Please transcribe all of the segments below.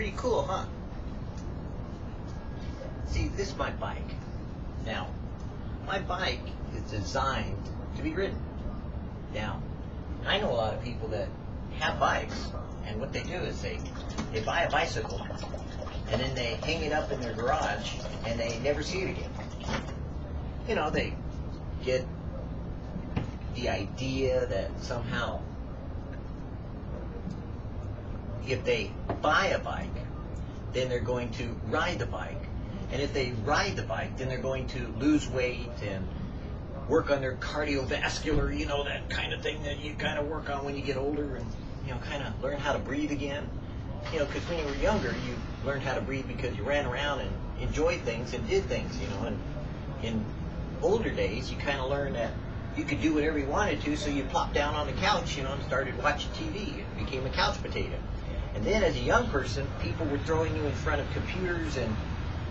Pretty cool, huh? See, this is my bike. Now, my bike is designed to be ridden. Now, I know a lot of people that have bikes, and what they do is they they buy a bicycle, and then they hang it up in their garage, and they never see it again. You know, they get the idea that somehow if they buy a bike, then they're going to ride the bike. And if they ride the bike, then they're going to lose weight and work on their cardiovascular, you know, that kind of thing that you kind of work on when you get older and, you know, kind of learn how to breathe again. You know, because when you were younger, you learned how to breathe because you ran around and enjoyed things and did things, you know. And in older days, you kind of learned that you could do whatever you wanted to, so you plopped down on the couch, you know, and started watching TV and became a couch potato. And then as a young person, people were throwing you in front of computers and,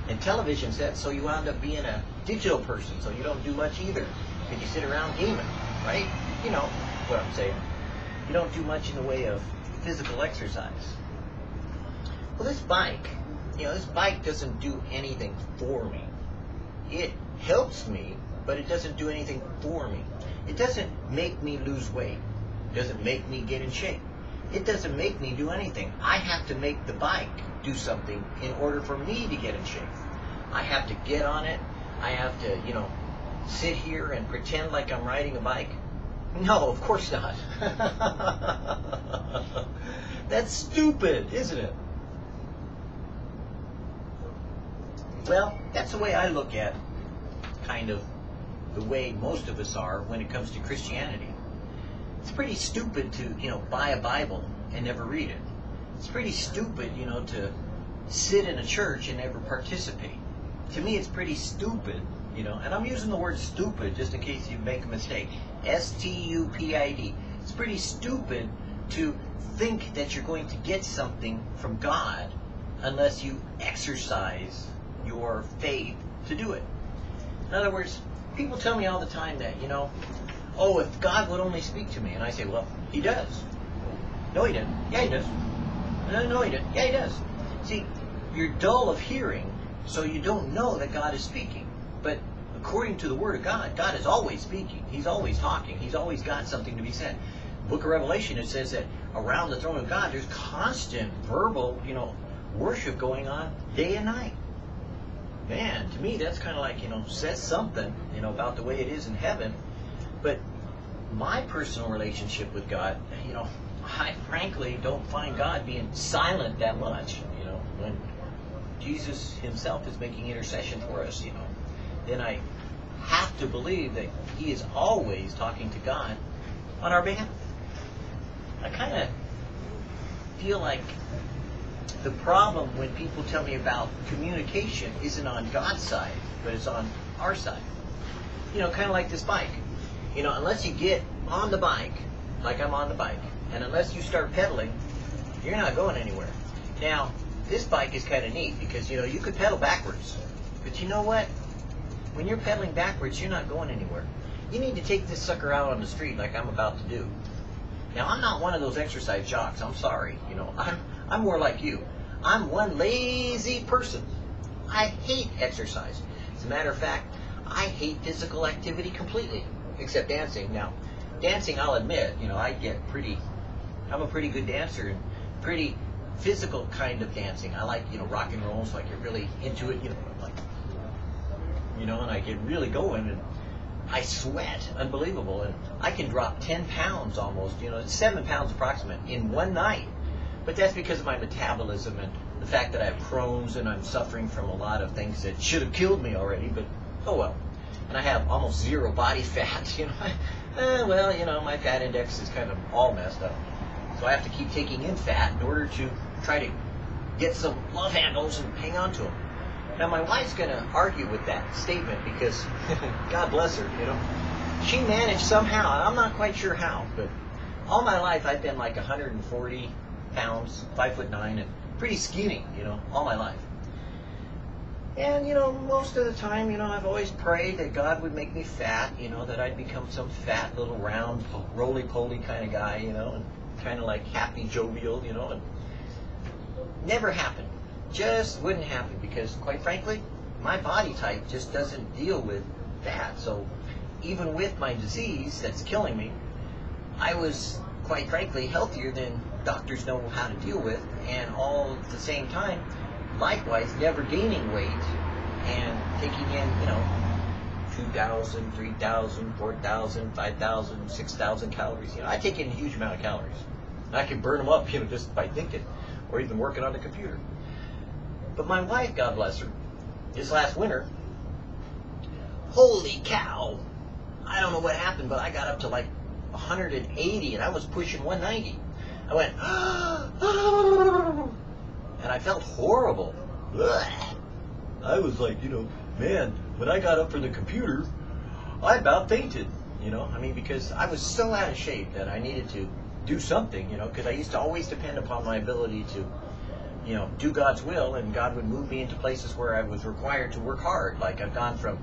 and television sets, so you wound up being a digital person, so you don't do much either. Because you sit around gaming, right? You know what I'm saying. You don't do much in the way of physical exercise. Well, this bike, you know, this bike doesn't do anything for me. It helps me, but it doesn't do anything for me. It doesn't make me lose weight. It doesn't make me get in shape. It doesn't make me do anything. I have to make the bike do something in order for me to get in shape. I have to get on it. I have to, you know, sit here and pretend like I'm riding a bike. No, of course not. That's stupid, isn't it? Well, that's the way I look at kind of the way most of us are when it comes to Christianity. It's pretty stupid to, you know, buy a Bible and never read it. It's pretty stupid, you know, to sit in a church and never participate. To me, it's pretty stupid, you know, and I'm using the word stupid just in case you make a mistake. S-T-U-P-I-D. It's pretty stupid to think that you're going to get something from God unless you exercise your faith to do it. In other words, people tell me all the time that, you know, oh, if God would only speak to me. And I say, well, he does. No, he didn't. Yeah, he does. No, no, he didn't. Yeah, he does. See, you're dull of hearing, so you don't know that God is speaking. But according to the Word of God, God is always speaking. He's always talking. He's always got something to be said. Book of Revelation, it says that around the throne of God, there's constant verbal, you know, worship going on day and night. Man, to me, that's kind of like, you know, says something, you know, about the way it is in heaven. But my personal relationship with God, you know, I frankly don't find God being silent that much. You know, when Jesus Himself is making intercession for us, you know, then I have to believe that He is always talking to God on our behalf. I kind of feel like the problem when people tell me about communication isn't on God's side, but it's on our side. You know, kind of like this bike. You know, unless you get on the bike, like I'm on the bike, and unless you start pedaling, you're not going anywhere. Now, this bike is kind of neat because, you know, you could pedal backwards. But you know what? When you're pedaling backwards, you're not going anywhere. You need to take this sucker out on the street like I'm about to do. Now, I'm not one of those exercise jocks. I'm sorry. You know, I'm, I'm more like you. I'm one lazy person. I hate exercise. As a matter of fact, I hate physical activity completely, except dancing. Now, dancing, I'll admit, you know, I get pretty, I'm a pretty good dancer and pretty physical kind of dancing. I like, you know, rock and roll, so I get really into it, you know, like, you know, and I get really going and I sweat, unbelievable, and I can drop 10 pounds almost, you know, seven pounds approximate in one night. But that's because of my metabolism and the fact that I have Crohn's and I'm suffering from a lot of things that should have killed me already, but oh well. And I have almost zero body fat, you know. eh, well, you know, my fat index is kind of all messed up. So I have to keep taking in fat in order to try to get some love handles and hang on to them. Now, my wife's going to argue with that statement because, God bless her, you know, she managed somehow, and I'm not quite sure how, but all my life I've been like 140 pounds, five foot nine, and pretty skinny, you know, all my life. And, you know, most of the time, you know, I've always prayed that God would make me fat, you know, that I'd become some fat little round, roly-poly kind of guy, you know, and kind of like happy, jovial, you know. And never happen. Just wouldn't happen because, quite frankly, my body type just doesn't deal with that. So even with my disease that's killing me, I was, quite frankly, healthier than doctors know how to deal with, and all at the same time, likewise, never gaining weight and taking in, you know, 2,000, 3,000, 4,000, 5,000, 6,000 calories. You know, I take in a huge amount of calories. And I can burn them up, you know, just by thinking or even working on the computer. But my wife, God bless her, this last winter, holy cow, I don't know what happened, but I got up to like 180 and I was pushing 190. I went, I felt horrible. I was like, you know, man, when I got up from the computer, I about fainted. You know, I mean, because I was so out of shape that I needed to do something. You know, because I used to always depend upon my ability to, you know, do God's will, and God would move me into places where I was required to work hard. Like I've gone from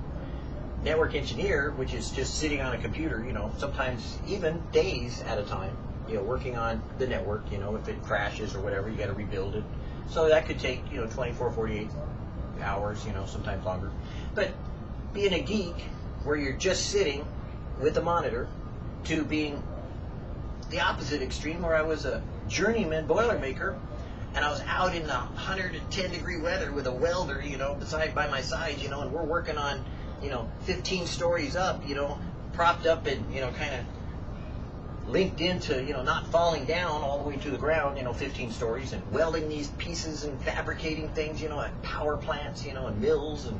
network engineer, which is just sitting on a computer, you know, sometimes even days at a time, you know, working on the network, you know, if it crashes or whatever, you got to rebuild it. So that could take, you know, 24, 48 hours, you know, sometimes longer. But being a geek where you're just sitting with a monitor to being the opposite extreme where I was a journeyman boilermaker and I was out in the 110 degree weather with a welder, you know, beside by my side, you know, and we're working on, you know, 15 stories up, you know, propped up and, you know, kind of linked into, you know, not falling down all the way to the ground, you know, 15 stories, and welding these pieces and fabricating things, you know, at power plants, you know, and mills, and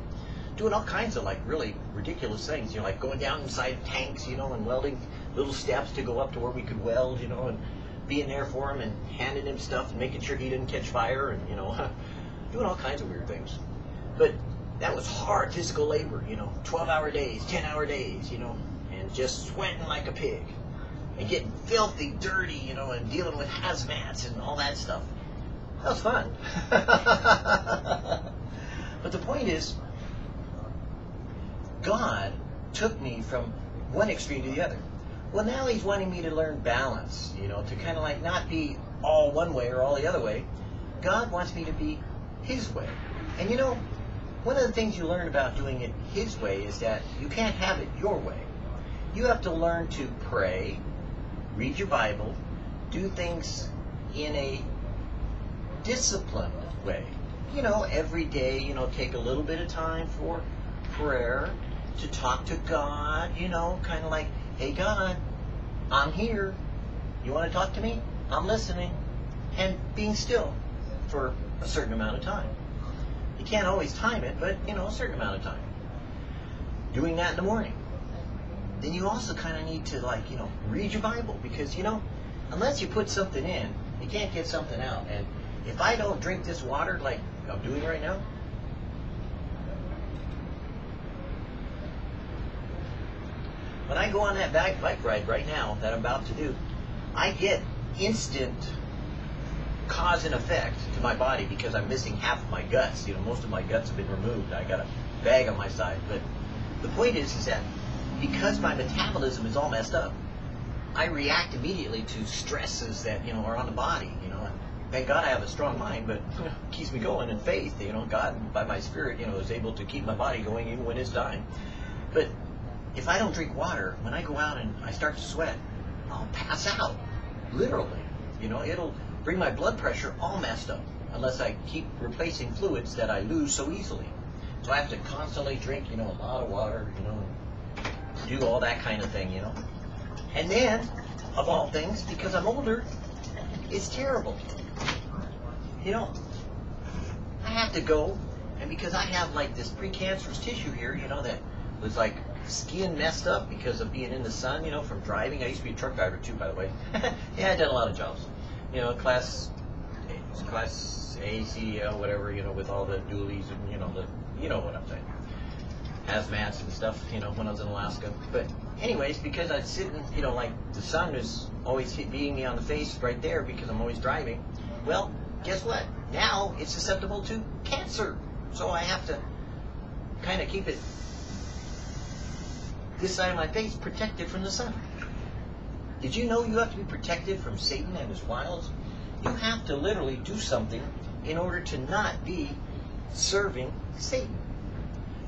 doing all kinds of like really ridiculous things, you know, like going down inside tanks, you know, and welding little steps to go up to where we could weld, you know, and being there for him and handing him stuff and making sure he didn't catch fire and, you know, doing all kinds of weird things. But that was hard physical labor, you know, 12 hour days, 10 hour days, you know, and just sweating like a pig and getting filthy dirty, you know, and dealing with hazmats and all that stuff. That was fun. but the point is, God took me from one extreme to the other. Well, now he's wanting me to learn balance, you know, to kind of like not be all one way or all the other way. God wants me to be his way. And you know, one of the things you learn about doing it his way is that you can't have it your way. You have to learn to pray, read your Bible, do things in a disciplined way. You know, every day, you know, take a little bit of time for prayer, to talk to God, you know, kind of like, hey, God, I'm here. You want to talk to me? I'm listening. And being still for a certain amount of time. You can't always time it, but, you know, a certain amount of time. Doing that in the morning then you also kind of need to like you know read your Bible because you know unless you put something in, you can't get something out. And if I don't drink this water like I'm doing right now, when I go on that bike bike ride right now that I'm about to do, I get instant cause and effect to my body because I'm missing half of my guts. You know, most of my guts have been removed. I got a bag on my side, but the point is, is that because my metabolism is all messed up, I react immediately to stresses that you know are on the body. You know, thank God I have a strong mind, but keeps me going in faith. You know, God by my spirit, you know, is able to keep my body going even when it's dying. But if I don't drink water, when I go out and I start to sweat, I'll pass out, literally. You know, it'll bring my blood pressure all messed up unless I keep replacing fluids that I lose so easily. So I have to constantly drink, you know, a lot of water, you know, do all that kind of thing, you know. And then, of all things, because I'm older, it's terrible. You know, I have to go, and because I have like this precancerous tissue here, you know, that was like skin messed up because of being in the sun, you know, from driving. I used to be a truck driver too, by the way. yeah, I done a lot of jobs. You know, class, class A, C, L, whatever, you know, with all the dualies and, you know, the, you know what I'm saying hazmats and stuff, you know, when I was in Alaska. But anyways, because I'd sit and, you know, like the sun is always beating me on the face right there because I'm always driving. Well, guess what? Now it's susceptible to cancer. So I have to kind of keep it this side of my face protected from the sun. Did you know you have to be protected from Satan and his wiles? You have to literally do something in order to not be serving Satan.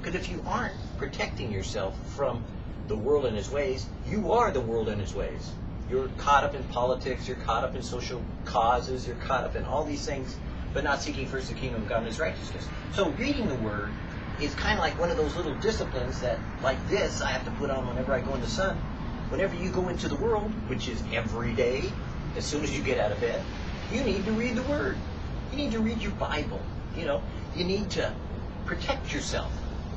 Because if you aren't protecting yourself from the world and his ways, you are the world and his ways. You're caught up in politics, you're caught up in social causes, you're caught up in all these things, but not seeking first the kingdom of God and his righteousness. So reading the word is kind of like one of those little disciplines that, like this, I have to put on whenever I go in the sun. Whenever you go into the world, which is every day, as soon as you get out of bed, you need to read the word. You need to read your Bible. You know, you need to protect yourself.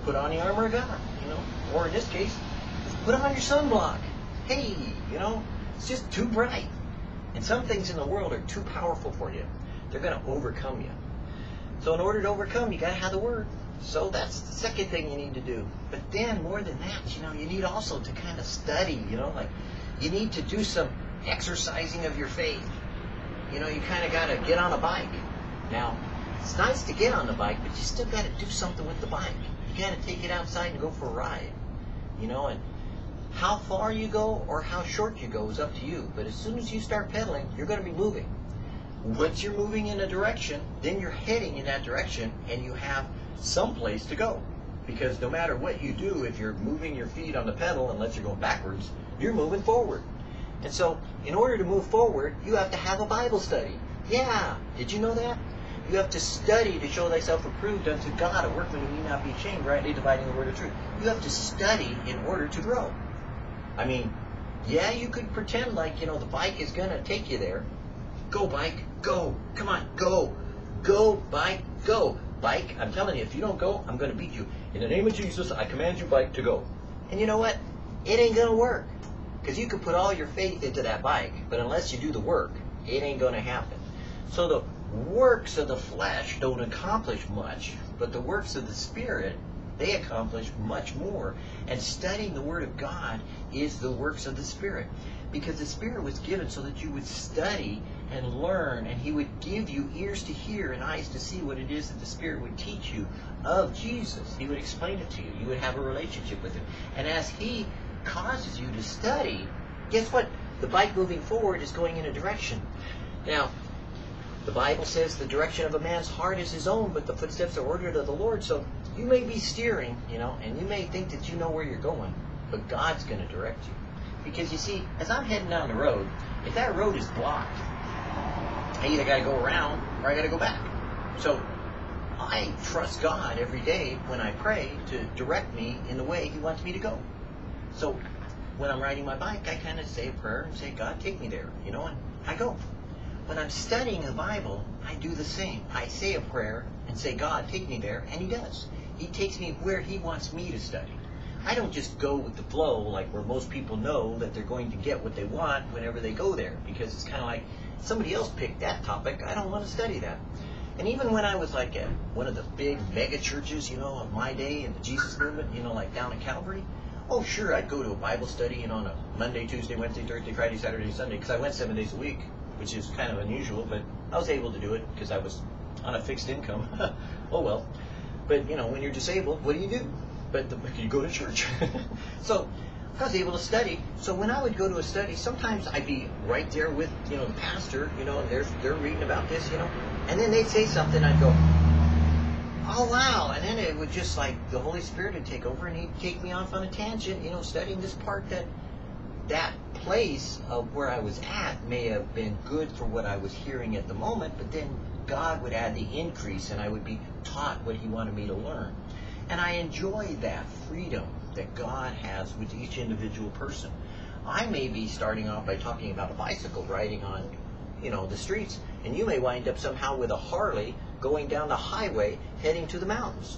Put on the armor of God, you know, or in this case, put on your sunblock. Hey, you know, it's just too bright. And some things in the world are too powerful for you. They're going to overcome you. So in order to overcome, you got to have the word. So that's the second thing you need to do. But then more than that, you know, you need also to kind of study, you know, like you need to do some exercising of your faith. You know, you kind of got to get on a bike. Now, it's nice to get on the bike, but you still got to do something with the bike. You got to take it outside and go for a ride. You know, and how far you go or how short you go is up to you. But as soon as you start pedaling, you're going to be moving. Once you're moving in a direction, then you're heading in that direction and you have some place to go. Because no matter what you do, if you're moving your feet on the pedal, unless you're going backwards, you're moving forward. And so, in order to move forward, you have to have a Bible study. Yeah, did you know that? You have to study to show thyself approved unto God, a workman who need not be ashamed, rightly dividing the word of truth. You have to study in order to grow. I mean, yeah, you could pretend like, you know, the bike is going to take you there. Go, bike, go. Come on, go. Go, bike, go. Bike, I'm telling you, if you don't go, I'm going to beat you. In the name of Jesus, I command you, bike, to go. And you know what? It ain't going to work. Because you can put all your faith into that bike, but unless you do the work, it ain't going to happen. So the works of the flesh don't accomplish much, but the works of the Spirit they accomplish much more. And studying the Word of God is the works of the Spirit. Because the Spirit was given so that you would study and learn, and He would give you ears to hear and eyes to see what it is that the Spirit would teach you of Jesus. He would explain it to you. You would have a relationship with Him. And as He causes you to study, guess what? The bike moving forward is going in a direction. Now, the Bible says the direction of a man's heart is his own, but the footsteps are ordered of the Lord. So you may be steering, you know, and you may think that you know where you're going, but God's going to direct you. Because you see, as I'm heading down the road, if that road is blocked, I either got to go around or I got to go back. So I trust God every day when I pray to direct me in the way He wants me to go. So when I'm riding my bike, I kind of say a prayer and say, God, take me there, you know, and I go. When I'm studying the Bible, I do the same. I say a prayer and say, God, take me there, and He does. He takes me where He wants me to study. I don't just go with the flow like where most people know that they're going to get what they want whenever they go there because it's kind of like somebody else picked that topic. I don't want to study that. And even when I was like at one of the big mega churches, you know, of my day in the Jesus movement, you know, like down at Calvary, oh sure, I'd go to a Bible study, you know, on a Monday, Tuesday, Wednesday, Thursday, Friday, Saturday, Sunday, because I went seven days a week, which is kind of unusual, but I was able to do it because I was on a fixed income. oh well. But you know, when you're disabled, what do you do? But the, you go to church. so I was able to study. So when I would go to a study, sometimes I'd be right there with you know the pastor, you know, and they're they're reading about this, you know, and then they'd say something, I'd go, oh wow, and then it would just like the Holy Spirit would take over and he'd take me off on a tangent, you know, studying this part that that place of where I was at may have been good for what I was hearing at the moment, but then God would add the increase and I would be taught what he wanted me to learn. And I enjoy that freedom that God has with each individual person. I may be starting off by talking about a bicycle riding on, you know, the streets, and you may wind up somehow with a Harley going down the highway heading to the mountains.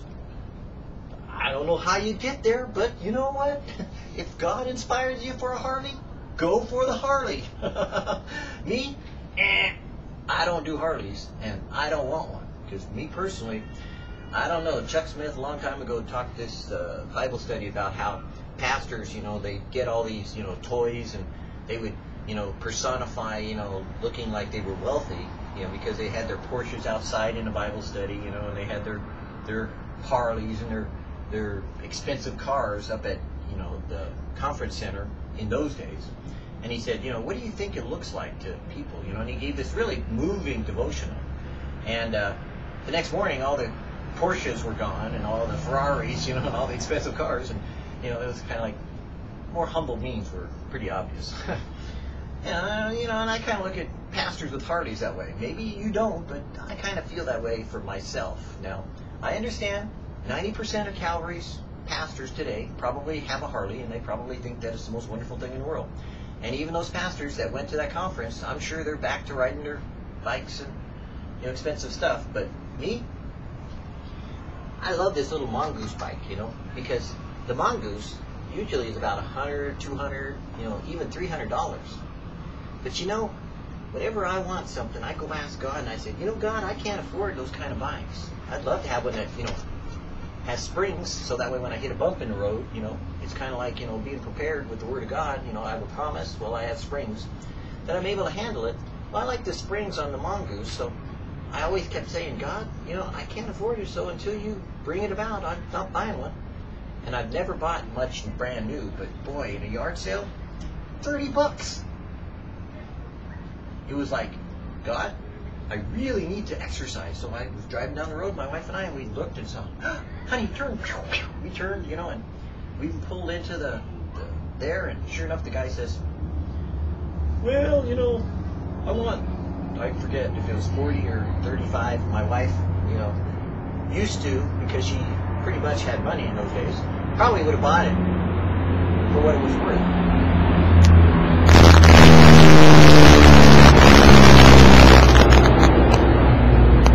I don't know how you get there, but you know what? if God inspires you for a Harley, go for the Harley. Me, eh, I don't do Harleys, and I don't want one. Because me personally, I don't know. Chuck Smith a long time ago talked this uh, Bible study about how pastors, you know, they get all these, you know, toys and they would, you know, personify, you know, looking like they were wealthy, you know, because they had their Porsches outside in a Bible study, you know, and they had their their Harleys and their their expensive cars up at, you know, the conference center in those days. And he said, you know, what do you think it looks like to people? You know, and he gave this really moving devotional. And uh, the next morning, all the Porsches were gone and all the Ferraris, you know, and all the expensive cars, and you know, it was kind of like more humble means were pretty obvious. and, you know, and I kind of look at pastors with Harleys that way. Maybe you don't, but I kind of feel that way for myself. Now, I understand 90% of Calvary's pastors today probably have a Harley, and they probably think that it's the most wonderful thing in the world. And even those pastors that went to that conference, I'm sure they're back to riding their bikes and you know expensive stuff. But me, I love this little mongoose bike, you know, because the mongoose usually is about 100, 200, you know, even 300 dollars. But you know, whenever I want something, I go ask God and I say, you know, God, I can't afford those kind of bikes. I'd love to have one that, you know, has springs, so that way when I hit a bump in the road, you know, it's kind of like, you know, being prepared with the Word of God. You know, I have a promise, well, I have springs, that I'm able to handle it. Well, I like the springs on the mongoose, so I always kept saying, God, you know, I can't afford you, so until you bring it about, I'm not buying one. And I've never bought much brand new, but boy, in a yard sale, 30 bucks. It was like, God, I really need to exercise. So I was driving down the road, my wife and I, and we looked and saw, oh, honey, turn. We turned, you know, and we pulled into the, the there, and sure enough, the guy says, well, you know, I want, I forget if it was 40 or 35. My wife, you know, used to, because she pretty much had money in those days, probably would have bought it for what it was worth.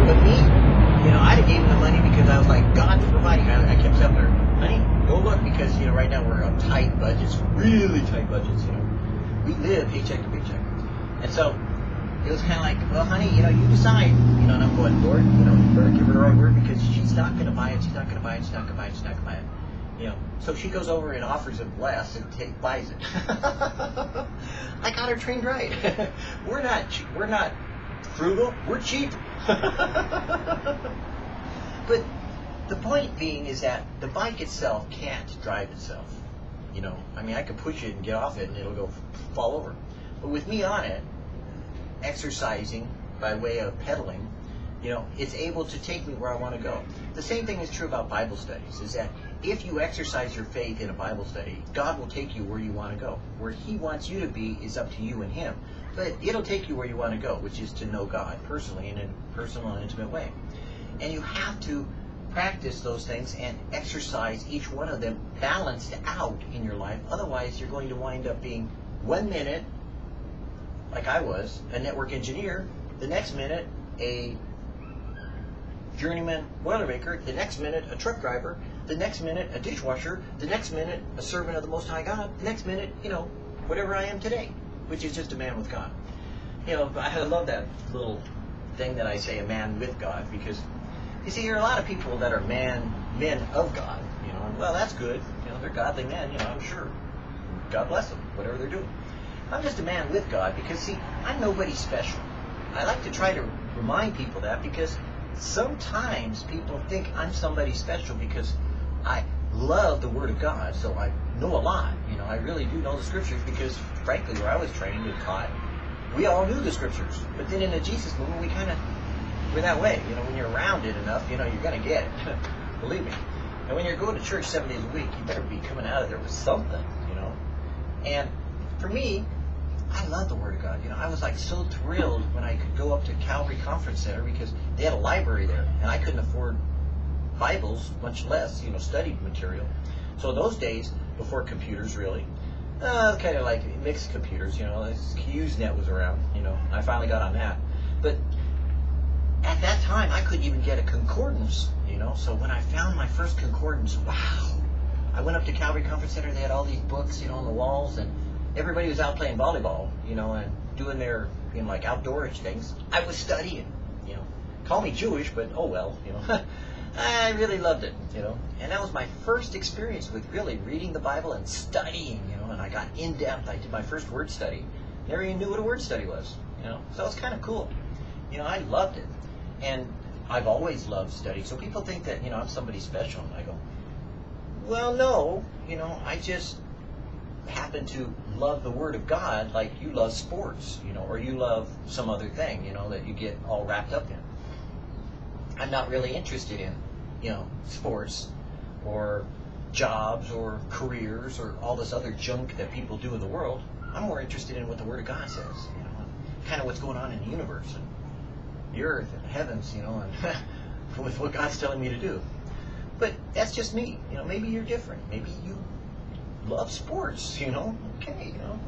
But me, you know, I'd have gave him the money because I was like, God's providing. I, I kept telling her, honey, go look because, you know, right now we're on tight budgets, really tight budgets, you know. We live paycheck to paycheck. And so it was kind of like, well, honey, you know, you decide. You know, and I'm going, Lord, you know, you better give her the right word because she's not going to buy it. She's not going to buy it. She's not going to buy it. She's not going to buy it. You know, so she goes over and offers him less and take, buys it. I got her trained right. we're not, we're not frugal. We're cheap. but the point being is that the bike itself can't drive itself. You know, I mean, I could push it and get off it and it'll go fall over. But with me on it, exercising by way of pedaling, you know, it's able to take me where I want to go. The same thing is true about Bible studies, is that if you exercise your faith in a Bible study, God will take you where you want to go. Where He wants you to be is up to you and Him. But it'll take you where you want to go, which is to know God personally in a personal and intimate way. And you have to practice those things and exercise each one of them balanced out in your life. Otherwise, you're going to wind up being one minute, like I was, a network engineer, the next minute, a journeyman boilermaker, the next minute, a truck driver, the next minute, a dishwasher, the next minute, a servant of the Most High God, the next minute, you know, whatever I am today, which is just a man with God. You know, I love that little thing that I say, a man with God, because you see, there are a lot of people that are man, men of God, you know, and well, that's good. You know, they're godly men, you know, I'm sure. God bless them, whatever they're doing. I'm just a man with God because, see, I'm nobody special. I like to try to remind people that because sometimes people think I'm somebody special because I love the Word of God, so I know a lot. You know, I really do know the Scriptures because, frankly, where I was trained and taught, we all knew the Scriptures. But then in the Jesus movement, we kind of we're that way. You know, when you're around it enough, you know, you're going to get it. Believe me. And when you're going to church seven days a week, you better be coming out of there with something, you know. And for me, I love the Word of God. You know, I was like so thrilled when I could go up to Calvary Conference Center because they had a library there, and I couldn't afford Bibles, much less, you know, study material. So those days, before computers really, uh, kind of like mixed computers, you know, HughesNet was around, you know, I finally got on that. But at that time, I couldn't even get a concordance, you know. So when I found my first concordance, wow! I went up to Calvary Conference Center. They had all these books, you know, on the walls, and everybody was out playing volleyball, you know, and doing their, you know, like outdoorish things. I was studying, you know. Call me Jewish, but oh well, you know. I really loved it, you know. And that was my first experience with really reading the Bible and studying, you know. And I got in depth. I did my first word study. Never even knew what a word study was, you know. So it was kind of cool. You know, I loved it. And I've always loved study. So people think that, you know, I'm somebody special. And I go, well, no. You know, I just happen to love the Word of God like you love sports, you know, or you love some other thing, you know, that you get all wrapped up in. I'm not really interested in, you know, sports or jobs or careers or all this other junk that people do in the world. I'm more interested in what the Word of God says, you know, kind of what's going on in the universe and the earth and the heavens, you know, and with what God's telling me to do. But that's just me. You know, maybe you're different. Maybe you love sports, you know. Okay, you know.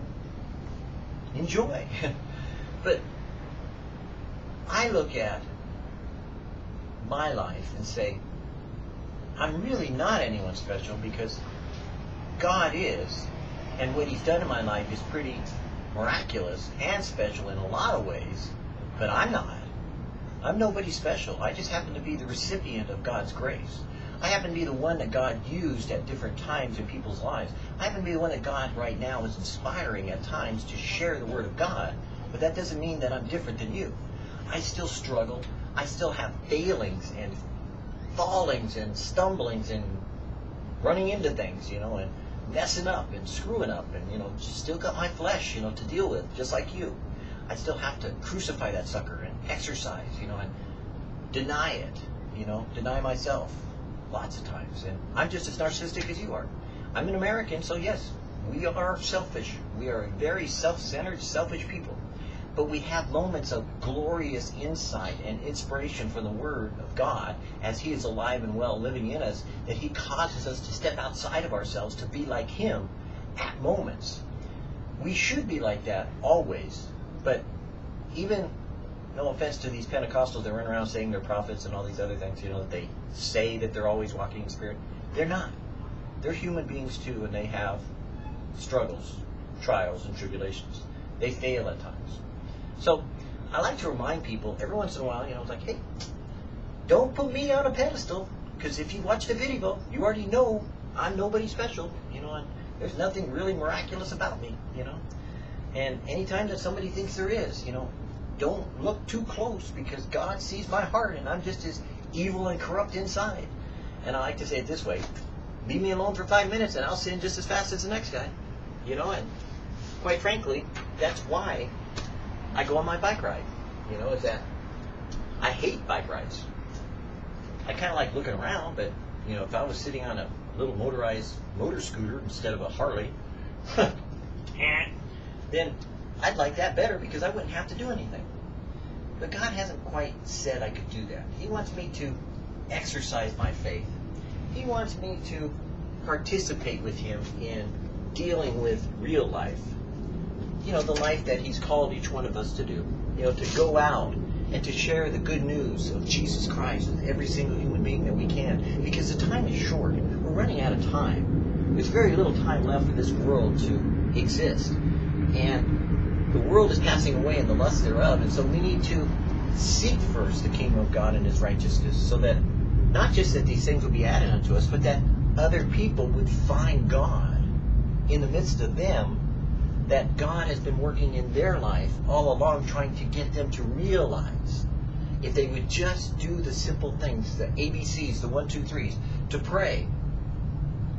Enjoy. but I look at my life and say, I'm really not anyone special because God is, and what He's done in my life is pretty miraculous and special in a lot of ways, but I'm not. I'm nobody special. I just happen to be the recipient of God's grace. I happen to be the one that God used at different times in people's lives. I happen to be the one that God right now is inspiring at times to share the Word of God, but that doesn't mean that I'm different than you. I still struggle. I still have failings and fallings and stumblings and running into things, you know, and messing up and screwing up and, you know, still got my flesh, you know, to deal with, just like you. I still have to crucify that sucker and exercise, you know, and deny it, you know, deny myself lots of times. And I'm just as narcissistic as you are. I'm an American, so yes, we are selfish. We are very self-centered, selfish people. But we have moments of glorious insight and inspiration from the Word of God as He is alive and well living in us, that He causes us to step outside of ourselves to be like Him at moments. We should be like that always. But even, no offense to these Pentecostals that run around saying they're prophets and all these other things, you know, that they say that they're always walking in Spirit, they're not. They're human beings too, and they have struggles, trials, and tribulations. They fail at times. So I like to remind people every once in a while, you know, it's like, hey, don't put me on a pedestal, because if you watch the video, you already know I'm nobody special, you know, and there's nothing really miraculous about me, you know. And anytime that somebody thinks there is, you know, don't look too close because God sees my heart and I'm just as evil and corrupt inside. And I like to say it this way leave me alone for five minutes and I'll sin just as fast as the next guy. You know, and quite frankly, that's why I go on my bike ride. You know, is that I hate bike rides. I kind of like looking around, but you know, if I was sitting on a little motorized motor scooter instead of a Harley, eh, then I'd like that better because I wouldn't have to do anything. But God hasn't quite said I could do that. He wants me to exercise my faith. He wants me to participate with Him in dealing with real life you know, the life that He's called each one of us to do. You know, to go out and to share the good news of Jesus Christ with every single human being that we can. Because the time is short. We're running out of time. There's very little time left for this world to exist. And the world is passing away and the lust thereof. And so we need to seek first the kingdom of God and his righteousness so that not just that these things will be added unto us, but that other people would find God in the midst of them that God has been working in their life all along, trying to get them to realize if they would just do the simple things, the ABCs, the one, two, threes, to pray,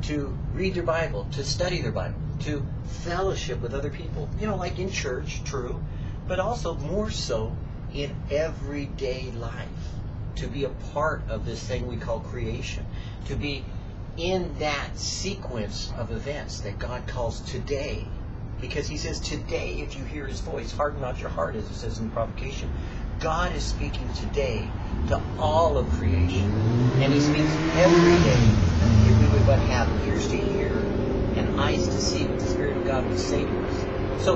to read their Bible, to study their Bible, to fellowship with other people, you know, like in church, true, but also more so in everyday life, to be a part of this thing we call creation, to be in that sequence of events that God calls today. Because he says, Today, if you hear his voice, harden not your heart, as it says in provocation. God is speaking today to all of creation. And he speaks every day. If we would but have ears to hear eyes to see what the Spirit of God would say to us. So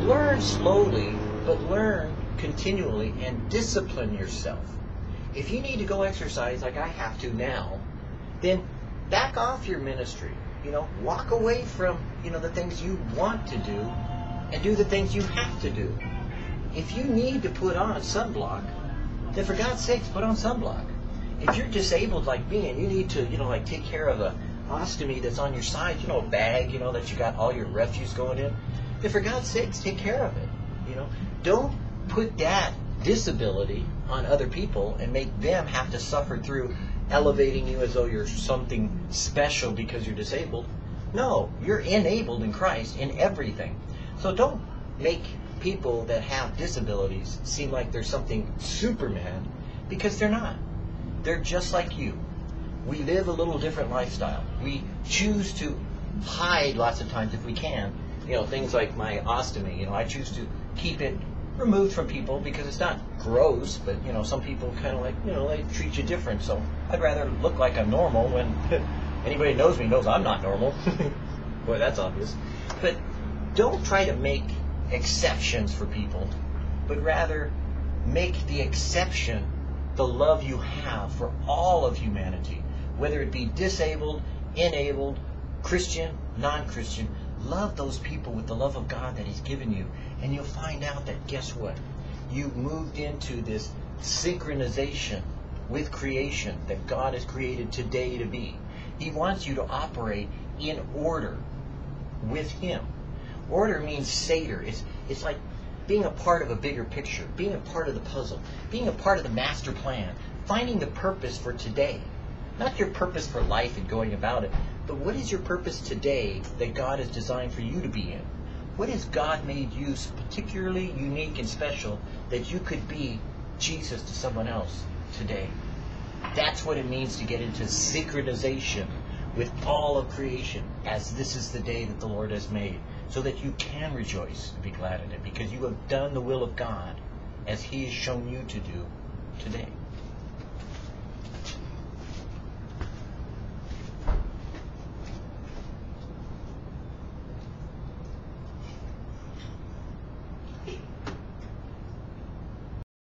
learn slowly, but learn continually and discipline yourself. If you need to go exercise like I have to now, then back off your ministry. You know, walk away from, you know, the things you want to do and do the things you have to do. If you need to put on sunblock, then for God's sakes, put on sunblock. If you're disabled like me and you need to, you know, like take care of a ostomy that's on your side, you know, a bag, you know, that you got all your refuse going in, then for God's sakes, take care of it. You know, don't put that disability on other people and make them have to suffer through elevating you as though you're something special because you're disabled. No, you're enabled in Christ in everything. So don't make people that have disabilities seem like they're something Superman because they're not. They're just like you. We live a little different lifestyle. We choose to hide lots of times if we can. You know, things like my ostomy. You know, I choose to keep it removed from people because it's not gross, but you know, some people kind of like, you know, they treat you different. So I'd rather look like I'm normal when anybody knows me knows I'm not normal. Boy, that's obvious. But don't try to make exceptions for people, but rather make the exception the love you have for all of humanity, whether it be disabled, enabled, Christian, non-Christian. Love those people with the love of God that He's given you, and you'll find out that guess what? You've moved into this synchronization with creation that God has created today to be. He wants you to operate in order with Him. Order means Seder. It's, it's like being a part of a bigger picture, being a part of the puzzle, being a part of the master plan, finding the purpose for today. Not your purpose for life and going about it, but what is your purpose today that God has designed for you to be in? What has God made you particularly unique and special that you could be Jesus to someone else today? That's what it means to get into synchronization with all of creation as this is the day that the Lord has made so that you can rejoice and be glad in it because you have done the will of God as he has shown you to do today.